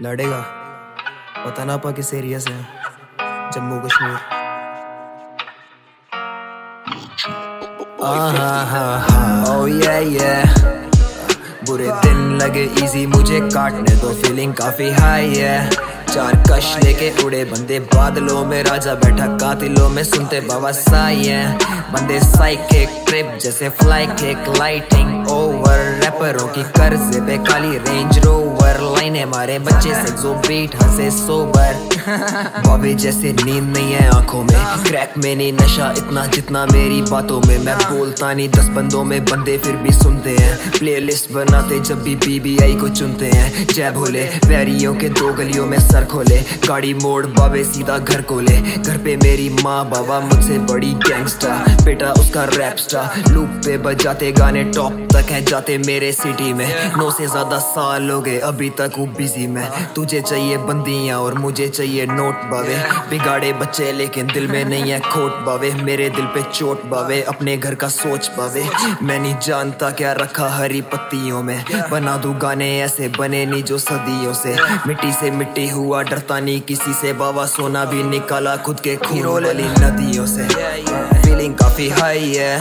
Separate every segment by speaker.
Speaker 1: लड़ेगा। पता ना पा किस एरिया से जम्मू कश्मीर। ये बुरे दिन लगे इजी मुझे काटने दो फीलिंग काफ़ी हाई है चार कश लेके उड़े बंदे बादलों में, राजा बैठा कातिलों में, सुनते बाबा साई है बंदे साइकिक ट्रिप जैसे फ्लाई किक लाइटिंग ओवर रैपरों की कर्ज पे काली रेंज रोवर लाइने मारे बच्चे से जो बीट हंसे सोबर। बॉबी जैसे नींद नहीं है आँखों में। क्रैक में नहीं नशा इतना जितना मेरी बातों में। मैं बोलता नहीं, दस बंदों में बंदे फिर भी सुनते हैं। प्लेलिस्ट बनाते जब भी बीबीआई को चुनते हैं। जय भोले वैरियों के दो गलियों में सर खोले। गाड़ी मोड़, बाबे सीधा घर को ले घर पे मेरी माँ बाबा मुझसे बड़ी गैंगस्टर बेटा उसका रैप स्टार लूप पे बजाते गाने टॉप तक है जाते मेरे सिटी में। नौ से ज़्यादा साल हो गए, अभी तक हूँ बिज़ी मैं। तुझे चाहिए बंदियाँ और मुझे चाहिए नोट बावे। बिगाड़े बच्चे लेकिन दिल में नहीं है खोट बावे। मेरे दिल पे चोट बावे, अपने घर का सोच बावे। मैं नहीं जानता क्या रखा हरी पत्तियों में। बना दू गाने ऐसे बने नहीं जो सदियों से। मिट्टी से मिट्टी हुआ, डरता नहीं किसी से। बाबा सोना भी निकाला खुद के खून वाली नदियों से। फीलिंग काफ़ी हाई है।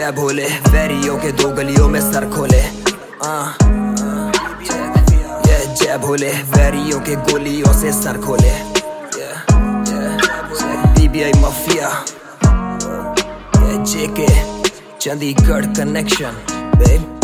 Speaker 1: जय भोले? वैरियों के दो गलियों में सर खोले। uh. जय भोले। वैरियों के गोलियों से सर खोले। BBI mafia JK Chandigarh connection babe